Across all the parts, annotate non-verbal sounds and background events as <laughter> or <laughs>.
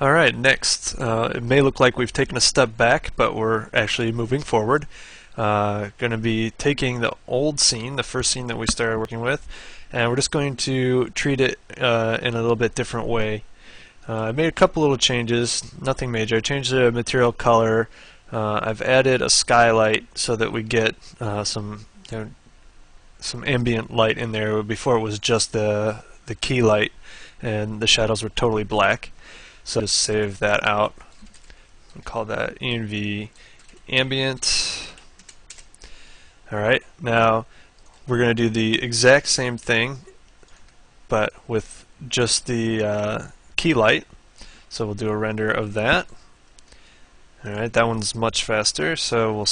Alright, next, uh, it may look like we've taken a step back, but we're actually moving forward. Uh, going to be taking the old scene, the first scene that we started working with, and we're just going to treat it uh, in a little bit different way. Uh, I made a couple little changes, nothing major. I changed the material color. Uh, I've added a skylight so that we get uh, some you know, some ambient light in there. Before it was just the the key light, and the shadows were totally black. So just save that out and call that env ambient. Alright, now we're going to do the exact same thing but with just the uh, key light. So we'll do a render of that. Alright, that one's much faster. So we'll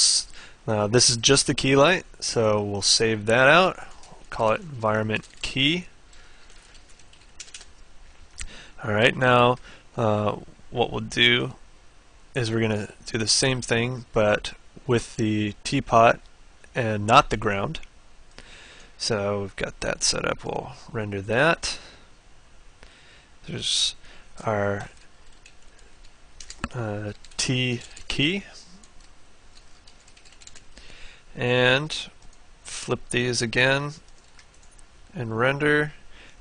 uh, this is just the key light, so we'll save that out. We'll call it environment key. Alright, now uh, what we'll do is we're going to do the same thing but with the teapot and not the ground. So we've got that set up. We'll render that. There's our uh, T key. And flip these again and render.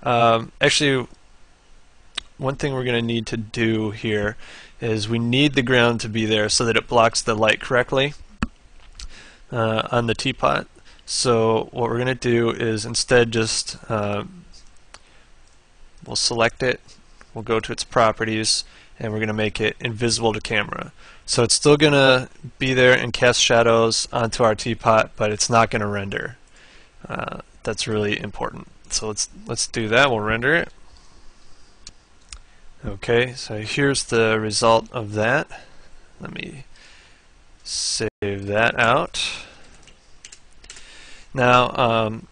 Um, actually, one thing we're going to need to do here is we need the ground to be there so that it blocks the light correctly uh, on the teapot. So what we're going to do is instead just uh, we'll select it, we'll go to its properties, and we're going to make it invisible to camera. So it's still going to be there and cast shadows onto our teapot, but it's not going to render. Uh, that's really important. So let's let's do that. We'll render it. Okay, so here's the result of that. Let me save that out. Now, um,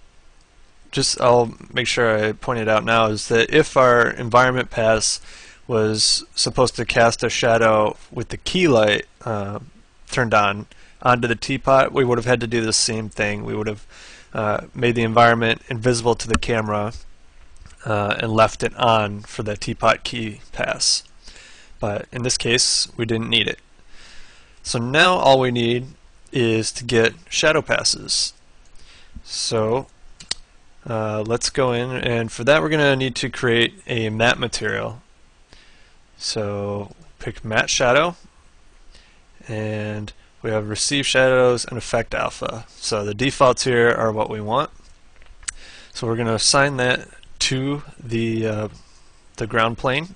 just I'll make sure I point it out now is that if our environment pass was supposed to cast a shadow with the key light uh, turned on onto the teapot, we would have had to do the same thing. We would have uh, made the environment invisible to the camera uh, and left it on for the teapot key pass. But in this case, we didn't need it. So now all we need is to get shadow passes. So uh, let's go in and for that we're going to need to create a matte material. So pick matte shadow and we have receive shadows and effect alpha. So the defaults here are what we want. So we're going to assign that to the uh, the ground plane.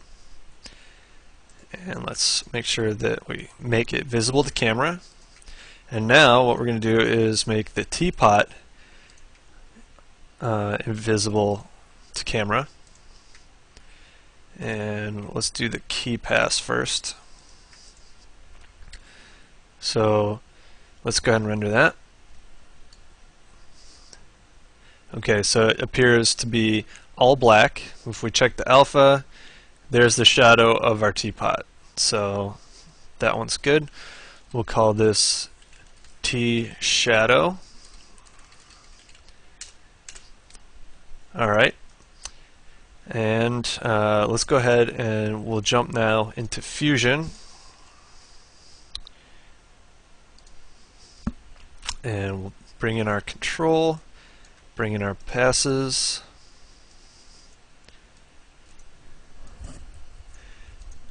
And let's make sure that we make it visible to camera. And now what we're going to do is make the teapot uh, invisible to camera. And let's do the key pass first. So let's go ahead and render that. Okay so it appears to be all black. If we check the alpha, there's the shadow of our teapot. So that one's good. We'll call this T shadow. Alright. And uh, let's go ahead and we'll jump now into Fusion. And we'll bring in our control, bring in our passes.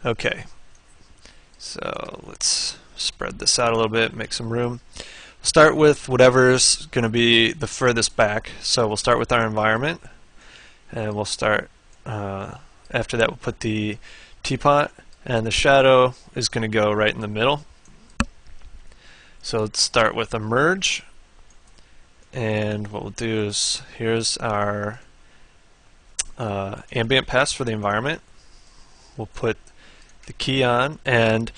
Okay, so let's spread this out a little bit, make some room. Start with whatever's going to be the furthest back. So we'll start with our environment, and we'll start, uh, after that we'll put the teapot, and the shadow is going to go right in the middle. So let's start with a merge, and what we'll do is, here's our uh, ambient pass for the environment. We'll put the key on and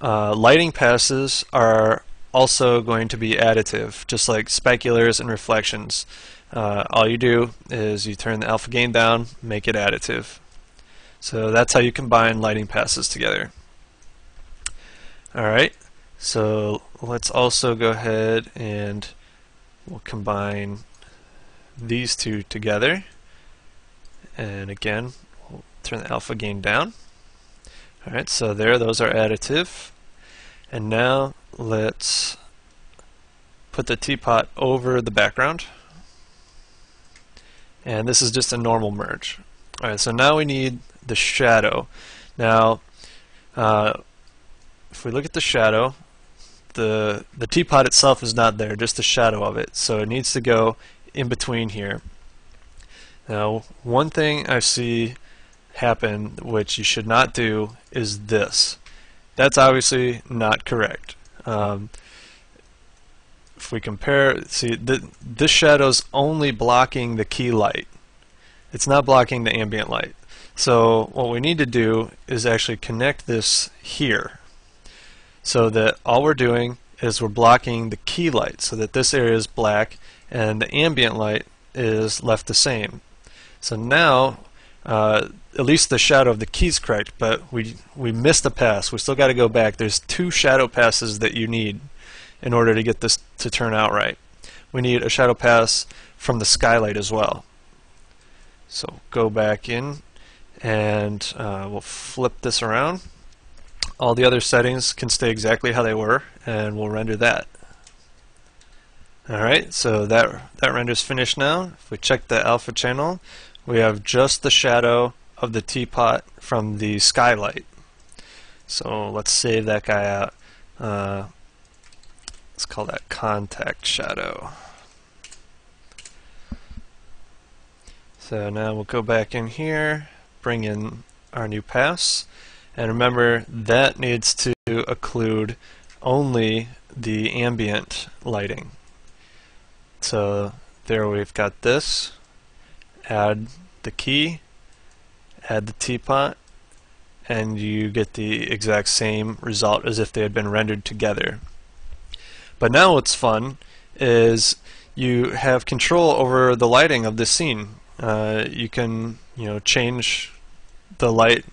uh, lighting passes are also going to be additive just like speculars and reflections. Uh, all you do is you turn the alpha gain down make it additive. So that's how you combine lighting passes together. Alright so let's also go ahead and we'll combine these two together. And again we'll turn the alpha gain down Alright, so there, those are additive. And now let's put the teapot over the background. And this is just a normal merge. Alright, so now we need the shadow. Now, uh, if we look at the shadow, the the teapot itself is not there, just the shadow of it. So it needs to go in between here. Now, one thing I see happen, which you should not do, is this. That's obviously not correct. Um, if we compare, see, the, this shadow's only blocking the key light. It's not blocking the ambient light. So what we need to do is actually connect this here so that all we're doing is we're blocking the key light so that this area is black and the ambient light is left the same. So now uh, at least the shadow of the key is correct, but we we missed a pass. We still got to go back. There's two shadow passes that you need in order to get this to turn out right. We need a shadow pass from the skylight as well. So go back in and uh, we'll flip this around. All the other settings can stay exactly how they were and we'll render that. Alright, so that, that render's finished now. If we check the alpha channel, we have just the shadow of the teapot from the skylight. So let's save that guy out. Uh, let's call that contact shadow. So now we'll go back in here, bring in our new pass, and remember that needs to occlude only the ambient lighting. So there we've got this, add the key, add the teapot, and you get the exact same result as if they had been rendered together. But now what's fun is you have control over the lighting of this scene. Uh, you can you know change the light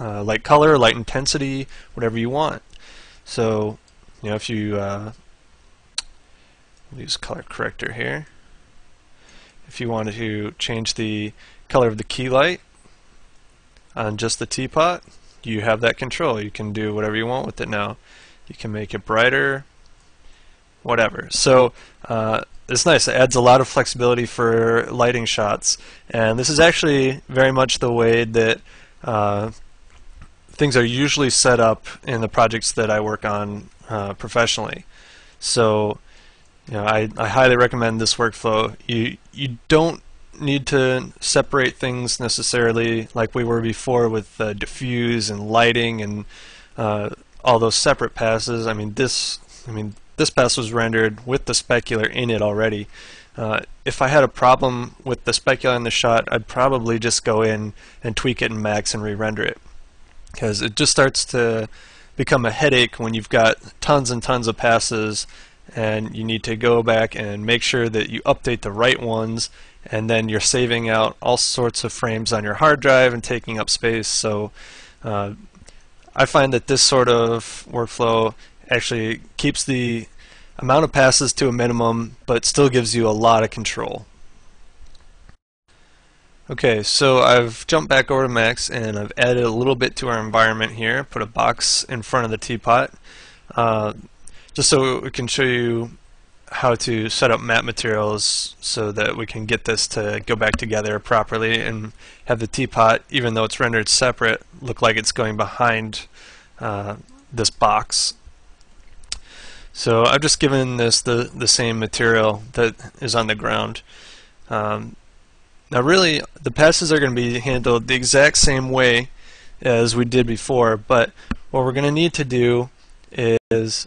uh, light color, light intensity, whatever you want. So you know if you uh, use color corrector here, if you wanted to change the color of the key light, on just the teapot, you have that control. You can do whatever you want with it now. You can make it brighter, whatever. So uh, it's nice. It adds a lot of flexibility for lighting shots. And this is actually very much the way that uh, things are usually set up in the projects that I work on uh, professionally. So you know, I, I highly recommend this workflow. You you don't need to separate things necessarily like we were before with uh, diffuse and lighting and uh, all those separate passes. I mean this I mean this pass was rendered with the specular in it already. Uh, if I had a problem with the specular in the shot, I'd probably just go in and tweak it in max and re-render it because it just starts to become a headache when you've got tons and tons of passes and you need to go back and make sure that you update the right ones and then you're saving out all sorts of frames on your hard drive and taking up space so uh, I find that this sort of workflow actually keeps the amount of passes to a minimum but still gives you a lot of control. Okay, so I've jumped back over to Max and I've added a little bit to our environment here, put a box in front of the teapot. Uh, just so we can show you how to set up matte materials so that we can get this to go back together properly and have the teapot, even though it's rendered separate, look like it's going behind uh, this box. So I've just given this the, the same material that is on the ground. Um, now really, the passes are going to be handled the exact same way as we did before, but what we're going to need to do is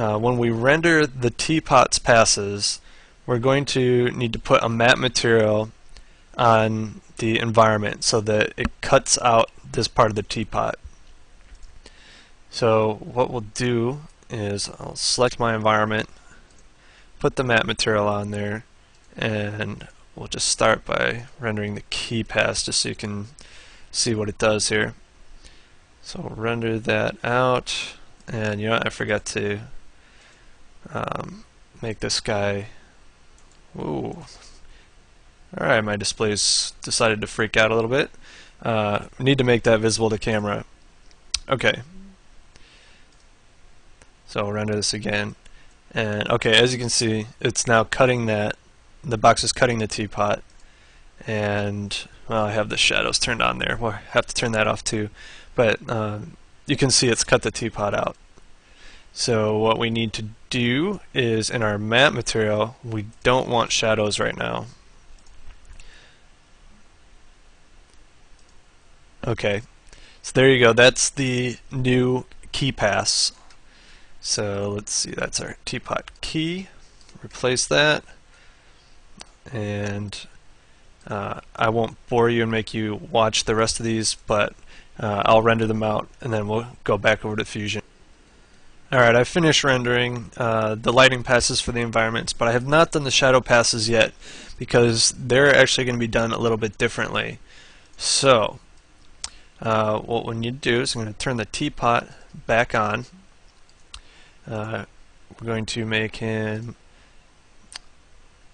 uh, when we render the teapot's passes, we're going to need to put a matte material on the environment so that it cuts out this part of the teapot. So what we'll do is I'll select my environment, put the matte material on there, and we'll just start by rendering the key pass just so you can see what it does here. So we'll render that out, and you know I forgot to um, make this guy. Ooh. Alright, my display's decided to freak out a little bit. Uh, need to make that visible to camera. Okay. So I'll render this again. And okay, as you can see, it's now cutting that, the box is cutting the teapot. And well, I have the shadows turned on there. We'll have to turn that off too. But um, you can see it's cut the teapot out. So what we need to do is in our matte material, we don't want shadows right now. Okay, so there you go. That's the new key pass. So let's see, that's our teapot key. Replace that. And uh, I won't bore you and make you watch the rest of these, but uh, I'll render them out and then we'll go back over to Fusion. Alright, I finished rendering uh, the lighting passes for the environments, but I have not done the shadow passes yet because they're actually going to be done a little bit differently. So, uh, what we need to do is I'm going to turn the teapot back on. Uh, we're going to make him,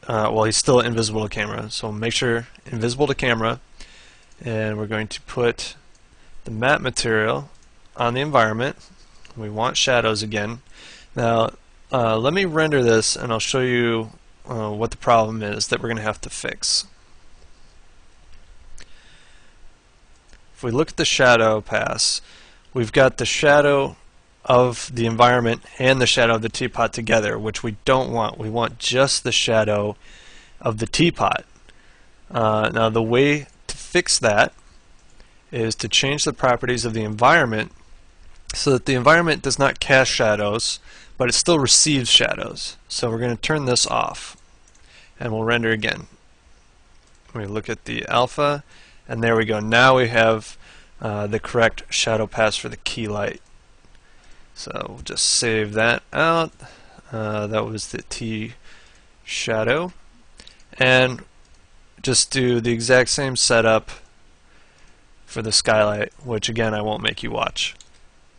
uh, well he's still invisible to camera, so make sure invisible to camera, and we're going to put the matte material on the environment. We want shadows again. Now, uh, let me render this and I'll show you uh, what the problem is that we're going to have to fix. If we look at the shadow pass, we've got the shadow of the environment and the shadow of the teapot together, which we don't want. We want just the shadow of the teapot. Uh, now the way to fix that is to change the properties of the environment so that the environment does not cast shadows, but it still receives shadows. So we're going to turn this off, and we'll render again. We look at the alpha, and there we go. Now we have uh, the correct shadow pass for the key light. So we'll just save that out. Uh, that was the T shadow. And just do the exact same setup for the skylight, which again I won't make you watch.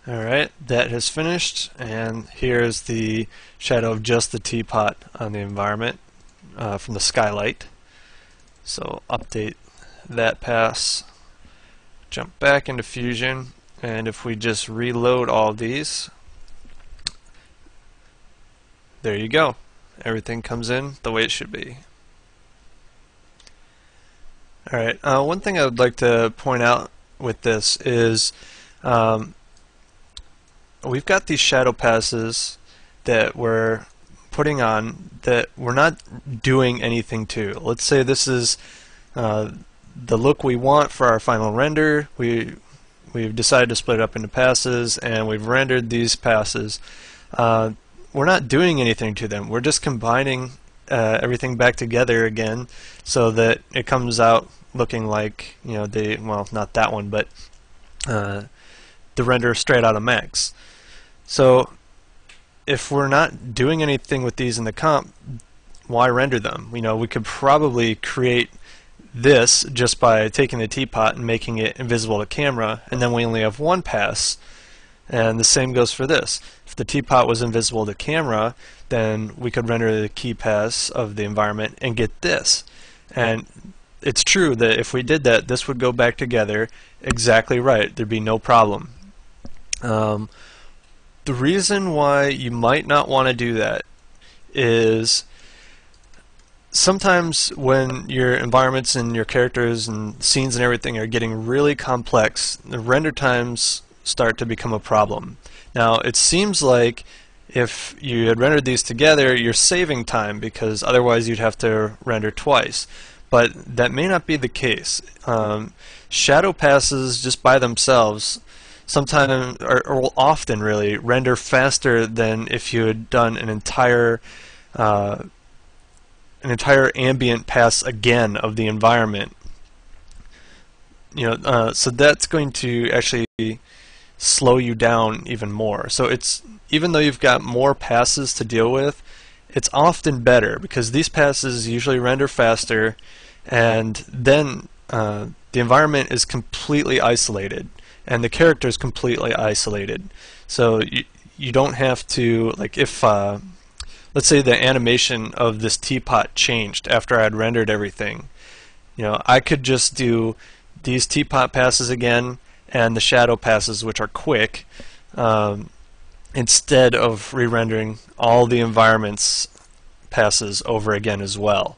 Alright, that has finished, and here's the shadow of just the teapot on the environment uh, from the skylight. So update that pass, jump back into Fusion, and if we just reload all these, there you go. Everything comes in the way it should be. Alright, uh, one thing I would like to point out with this is um, we've got these shadow passes that we're putting on that we're not doing anything to. Let's say this is uh, the look we want for our final render. We we've decided to split it up into passes and we've rendered these passes. Uh, we're not doing anything to them. We're just combining uh, everything back together again so that it comes out looking like you know the well not that one but uh, the render straight out of Max. So if we're not doing anything with these in the comp, why render them? You know, we could probably create this just by taking the teapot and making it invisible to camera, and then we only have one pass. And the same goes for this. If the teapot was invisible to camera, then we could render the key pass of the environment and get this. And it's true that if we did that, this would go back together exactly right. There'd be no problem. Um, the reason why you might not want to do that is sometimes when your environments and your characters and scenes and everything are getting really complex, the render times start to become a problem. Now, it seems like if you had rendered these together, you're saving time because otherwise you'd have to render twice. But that may not be the case. Um, shadow passes just by themselves sometimes or, or often really render faster than if you had done an entire uh, an entire ambient pass again of the environment. You know, uh, so that's going to actually slow you down even more. So it's even though you've got more passes to deal with, it's often better because these passes usually render faster, and then uh, the environment is completely isolated and the character is completely isolated. So you, you don't have to, like if, uh, let's say the animation of this teapot changed after I had rendered everything, you know, I could just do these teapot passes again and the shadow passes, which are quick, um, instead of re-rendering all the environments passes over again as well.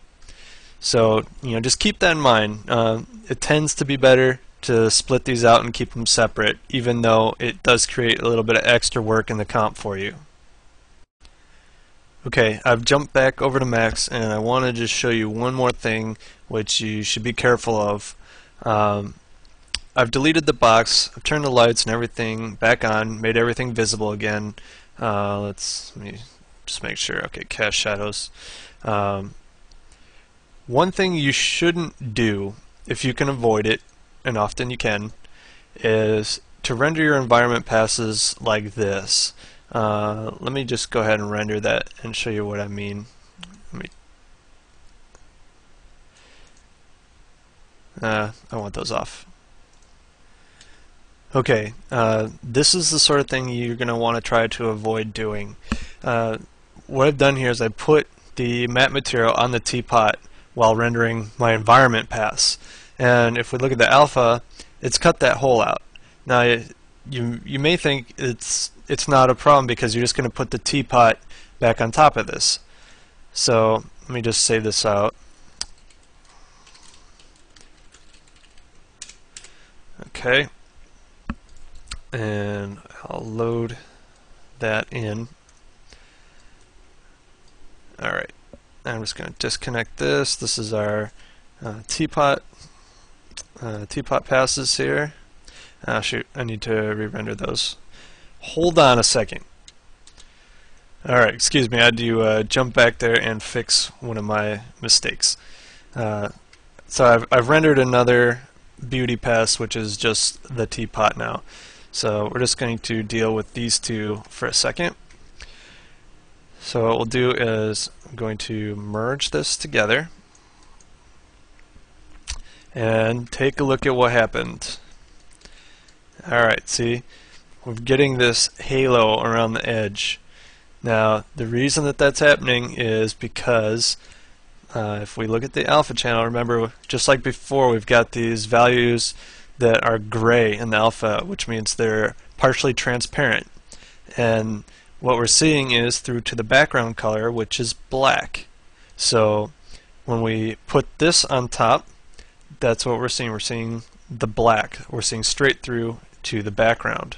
So you know, just keep that in mind. Uh, it tends to be better to split these out and keep them separate, even though it does create a little bit of extra work in the comp for you. Okay, I've jumped back over to Max and I want to just show you one more thing which you should be careful of. Um, I've deleted the box, I've turned the lights and everything back on, made everything visible again. Uh, let's let me just make sure. Okay, cast shadows. Um, one thing you shouldn't do, if you can avoid it, and often you can, is to render your environment passes like this. Uh, let me just go ahead and render that and show you what I mean. Let me uh, I want those off. Okay, uh, this is the sort of thing you're going to want to try to avoid doing. Uh, what I've done here is I put the matte material on the teapot while rendering my environment pass. And if we look at the alpha, it's cut that hole out. Now, you you may think it's it's not a problem because you're just going to put the teapot back on top of this. So let me just save this out. Okay. And I'll load that in. Alright. I'm just going to disconnect this. This is our uh, teapot uh, teapot passes here. Ah, shoot, I need to re-render those. Hold on a second. Alright, excuse me, I had to uh, jump back there and fix one of my mistakes. Uh, so I've, I've rendered another beauty pass, which is just the teapot now. So we're just going to deal with these two for a second. So what we'll do is I'm going to merge this together and take a look at what happened. Alright, see? We're getting this halo around the edge. Now, the reason that that's happening is because uh, if we look at the alpha channel, remember, just like before, we've got these values that are gray in the alpha, which means they're partially transparent. And what we're seeing is through to the background color, which is black. So when we put this on top, that's what we're seeing. We're seeing the black. We're seeing straight through to the background.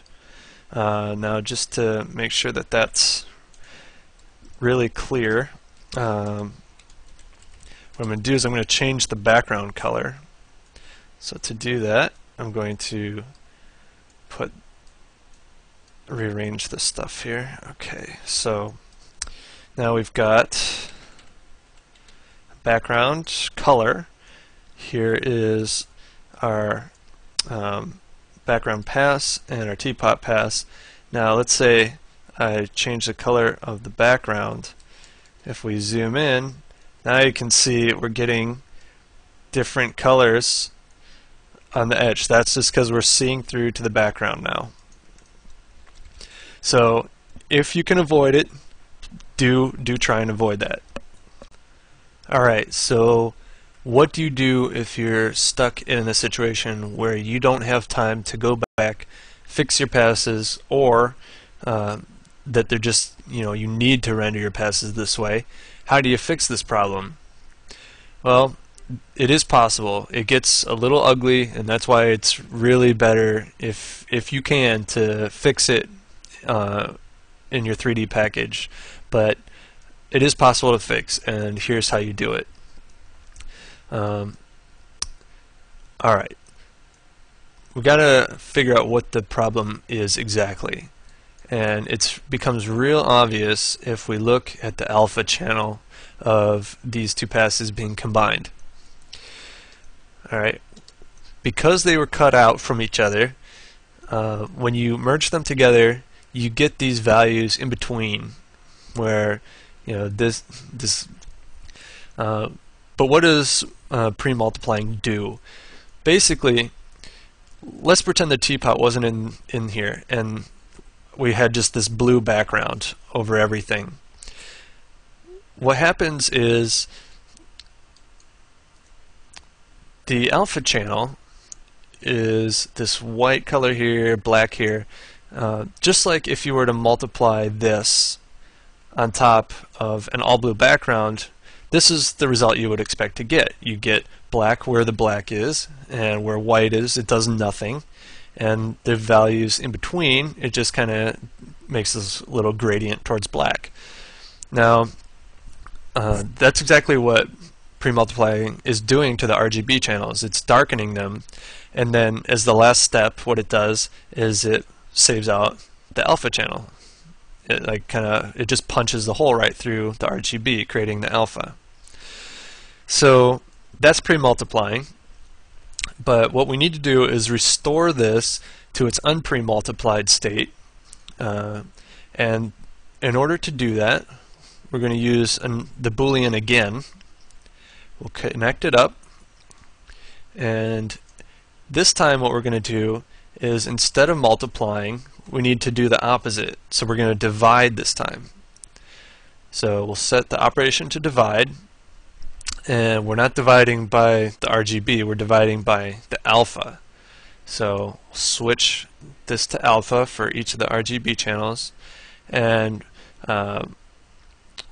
Uh, now just to make sure that that's really clear, um, what I'm going to do is I'm going to change the background color. So to do that, I'm going to put rearrange this stuff here. Okay, so now we've got background color. Here is our um, background pass and our teapot pass. Now let's say I change the color of the background. If we zoom in, now you can see we're getting different colors on the edge. That's just because we're seeing through to the background now. So if you can avoid it, do do try and avoid that. Alright, so what do you do if you're stuck in a situation where you don't have time to go back, fix your passes, or uh, that they're just, you know, you need to render your passes this way? How do you fix this problem? Well, it is possible. It gets a little ugly, and that's why it's really better if if you can to fix it uh, in your 3D package. But it is possible to fix, and here's how you do it. Um, all right. We've got to figure out what the problem is exactly. And it becomes real obvious if we look at the alpha channel of these two passes being combined. Alright, because they were cut out from each other, uh, when you merge them together, you get these values in between, where you know this this. Uh, but what does uh, pre-multiplying do? Basically, let's pretend the teapot wasn't in in here, and we had just this blue background over everything. What happens is the alpha channel is this white color here, black here. Uh, just like if you were to multiply this on top of an all blue background, this is the result you would expect to get. You get black where the black is, and where white is, it does nothing. And the values in between, it just kind of makes this little gradient towards black. Now, uh, that's exactly what pre-multiplying is doing to the RGB channels. It's darkening them, and then as the last step, what it does is it saves out the alpha channel. It like kind of it just punches the hole right through the RGB, creating the alpha. So that's pre-multiplying. But what we need to do is restore this to its unpre-multiplied state. Uh, and in order to do that, we're going to use an, the Boolean again. We'll connect it up. And this time what we're going to do is instead of multiplying, we need to do the opposite. So we're going to divide this time. So we'll set the operation to divide. And we're not dividing by the RGB, we're dividing by the alpha. So switch this to alpha for each of the RGB channels. And uh,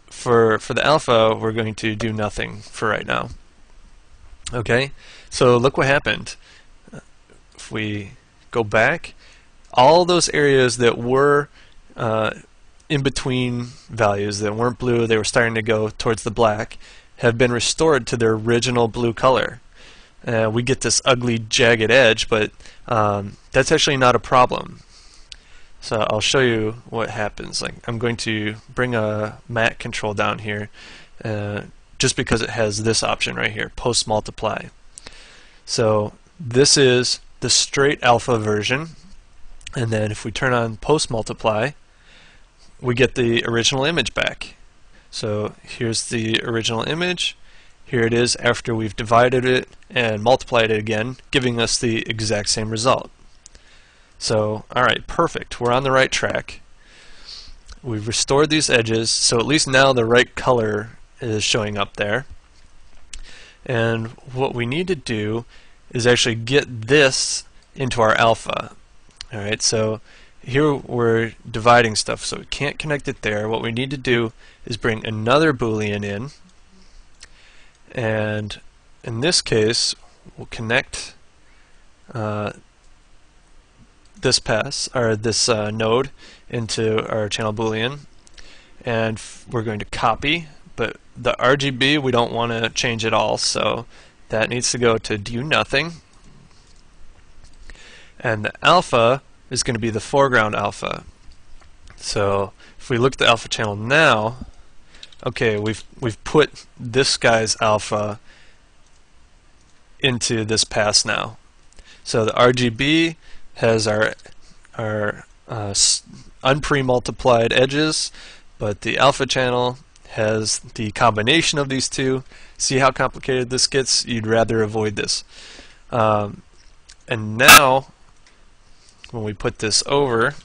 for, for the alpha, we're going to do nothing for right now. Okay, so look what happened. If we go back, all those areas that were uh, in between values that weren't blue, they were starting to go towards the black, have been restored to their original blue color. Uh, we get this ugly jagged edge, but um, that's actually not a problem. So I'll show you what happens. Like I'm going to bring a matte control down here uh, just because it has this option right here, post multiply. So this is the straight alpha version and then if we turn on post multiply we get the original image back. So here's the original image. Here it is after we've divided it and multiplied it again, giving us the exact same result. So, alright, perfect. We're on the right track. We've restored these edges, so at least now the right color is showing up there. And what we need to do is actually get this into our alpha. Alright, so here we're dividing stuff, so we can't connect it there. What we need to do is bring another boolean in, and in this case, we'll connect uh, this pass or this uh, node into our channel boolean and we're going to copy but the RGB we don't want to change at all so that needs to go to do nothing and the alpha is going to be the foreground alpha so if we look at the alpha channel now okay we've we've put this guy's alpha into this pass now so the RGB has our our uh, unpre-multiplied edges, but the alpha channel has the combination of these two. See how complicated this gets? You'd rather avoid this. Um, and now, when we put this over,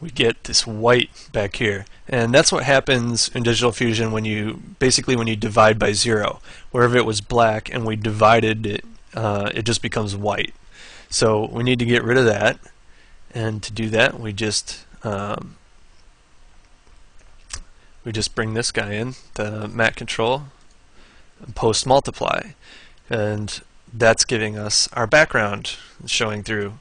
we get this white back here. And that's what happens in Digital Fusion when you, basically when you divide by zero. Wherever it was black and we divided it, uh, it just becomes white. So we need to get rid of that. And to do that, we just um, we just bring this guy in, the matte control, post multiply, and that's giving us our background showing through.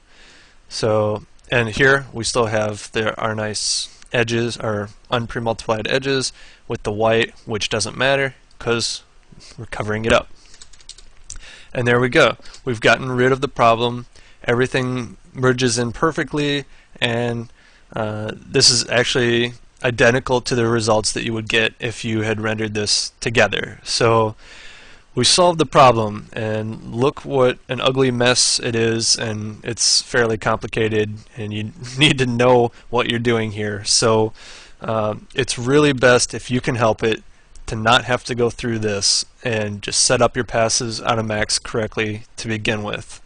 So, and here we still have the, our nice edges, our unpremultiplied edges with the white, which doesn't matter because we're covering it up. And there we go. We've gotten rid of the problem everything merges in perfectly and uh, this is actually identical to the results that you would get if you had rendered this together. So we solved the problem and look what an ugly mess it is and it's fairly complicated and you <laughs> need to know what you're doing here. So uh, it's really best if you can help it to not have to go through this and just set up your passes out of max correctly to begin with.